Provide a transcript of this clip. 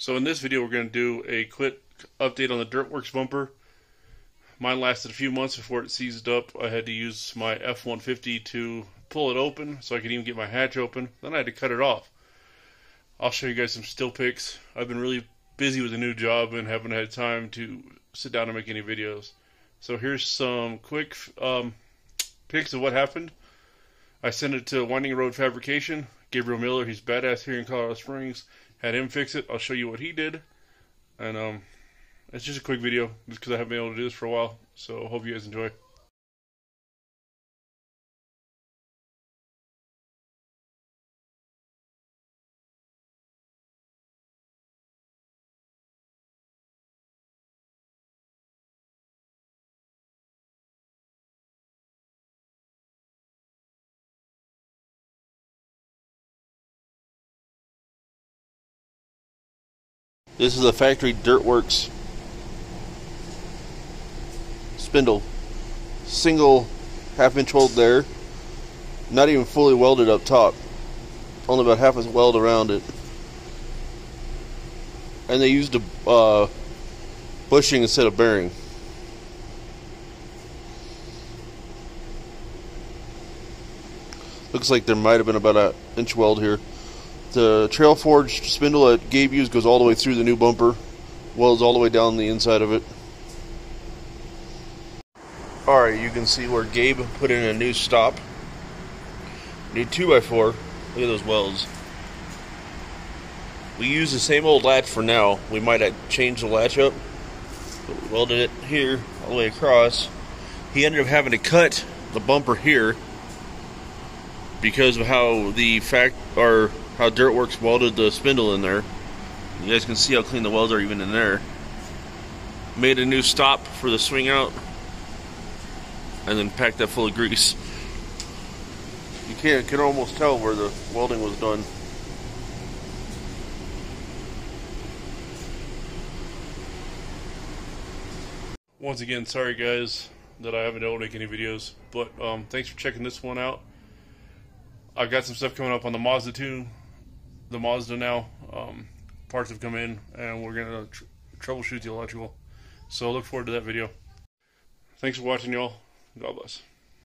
So in this video we're going to do a quick update on the Dirtworx bumper. Mine lasted a few months before it seized up. I had to use my F-150 to pull it open so I could even get my hatch open. Then I had to cut it off. I'll show you guys some still pics. I've been really busy with a new job and haven't had time to sit down and make any videos. So here's some quick um, pics of what happened. I sent it to Winding Road Fabrication. Gabriel Miller, he's badass here in Colorado Springs. Had him fix it. I'll show you what he did. And um, it's just a quick video just because I haven't been able to do this for a while. So hope you guys enjoy. This is a factory Dirtworx spindle. Single half inch weld there. Not even fully welded up top. Only about half a weld around it. And they used a uh, bushing instead of bearing. Looks like there might have been about an inch weld here. The trail forged spindle that Gabe used goes all the way through the new bumper, welds all the way down the inside of it. Alright, you can see where Gabe put in a new stop. New 2x4. Look at those welds. We use the same old latch for now. We might have changed the latch up. But we welded it here, all the way across. He ended up having to cut the bumper here because of how the fact or how Dirtworx welded the spindle in there. You guys can see how clean the welds are even in there. Made a new stop for the swing out and then packed that full of grease. You can can almost tell where the welding was done. Once again, sorry guys that I haven't been able to make any videos, but um, thanks for checking this one out. I've got some stuff coming up on the Mazda 2, the Mazda now. Um, parts have come in, and we're gonna tr troubleshoot the electrical. So look forward to that video. Thanks for watching, y'all. God bless.